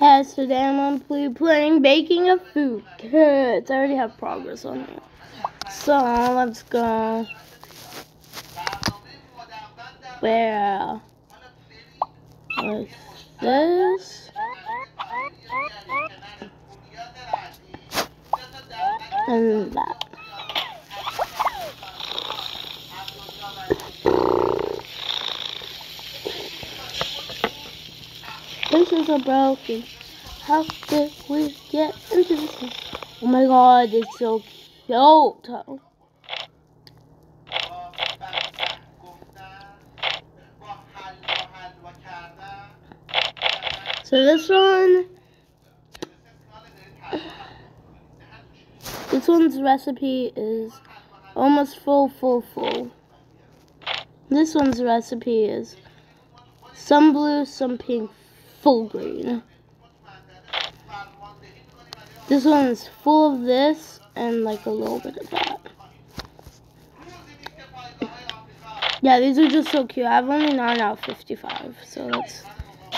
Yes, today I'm going to be playing baking a food kit. I already have progress on it. So let's go. Where? What's this? This is a broken. How did we get into this? Oh my god, it's so cute. So this one, this one's recipe is almost full, full, full. This one's recipe is some blue, some pink, full green. This one's full of this and like a little bit of that. Yeah, these are just so cute. I have only 9 out of 55, so let's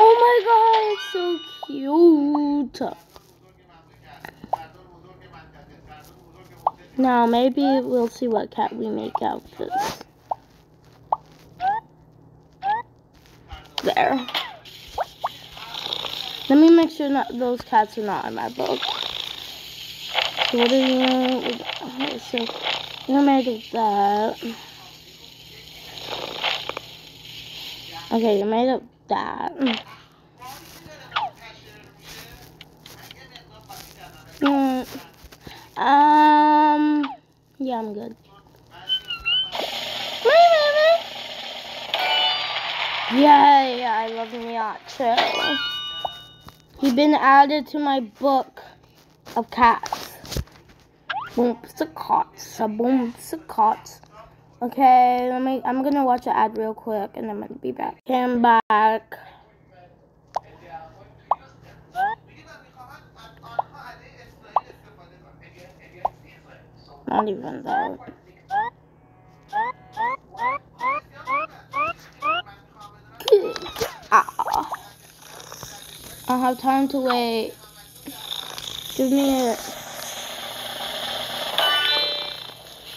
oh my god, it's so cute. Now, maybe we'll see what cat we make out of this. There. Let me make sure not those cats are not in my book. So what are you? Okay, so that. Okay, you made up that. Mm, um, yeah, I'm good. Yay, I love Miacho. He's been added to my book of cats. Boomps a cots, a boomps a cots. Okay, let me, I'm gonna watch an ad real quick and then I'm gonna be back. I'm back. Not even that. I have time to wait. Give me a...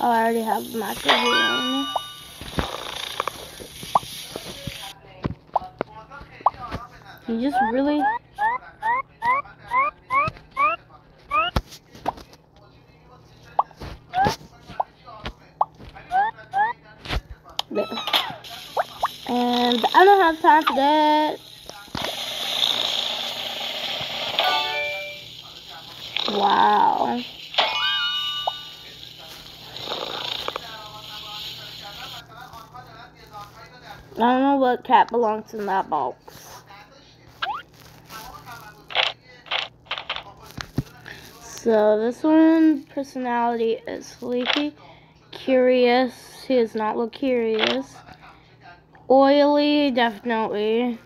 Oh, I already have macaroni. You just really... There. And I don't have time for that. Wow. I don't know what cat belongs in that box. So this one personality is sleepy, curious. He does not look curious. Oily, definitely.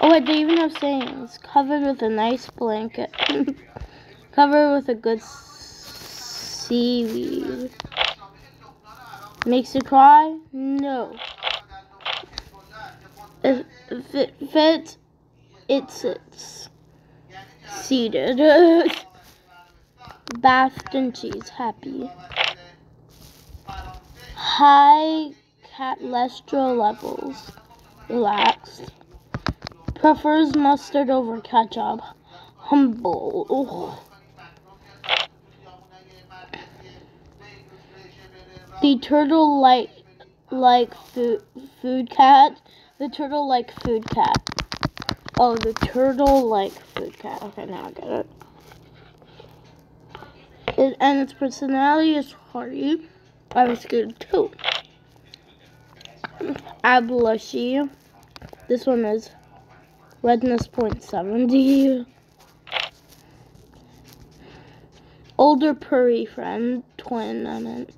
Oh wait, they even have sayings. Covered with a nice blanket. Covered with a good seaweed. Makes you cry? No. If, if it fits, it sits. Seated. Bathed in cheese. Happy. High cholesterol levels. Relaxed. Prefers mustard over ketchup. Humble. The turtle like like food food cat. The turtle like food cat. Oh, the turtle like food cat. Okay, now I get it. it and its personality is hearty. I was good too. Ablushy. This one is redness point seventy. Older purry friend, twin, I meant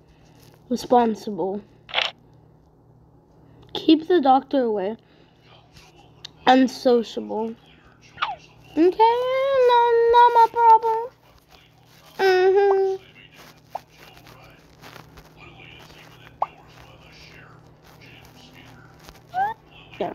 responsible. Keep the doctor away. Unsociable. Okay, no, not my problem. Mm-hmm. There.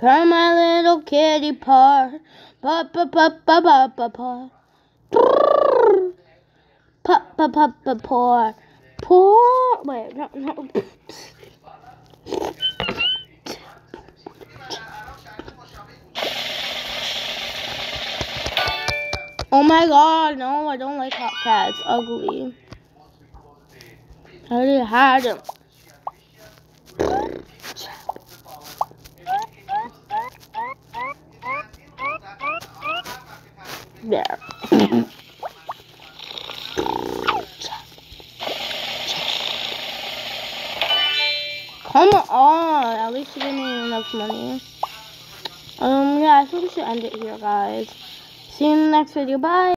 Purr, my little kitty. Purr, purr, purr, purr, purr, purr, purr. Purr. Purr, purr, purr, purr, purr. Purr. Wait, no, no. Oh my god, no, I don't like hot cats. Ugly. I already had them. There. Come on, at least you give me enough money. Um, yeah, I think we should end it here, guys. See you in the next video. Bye.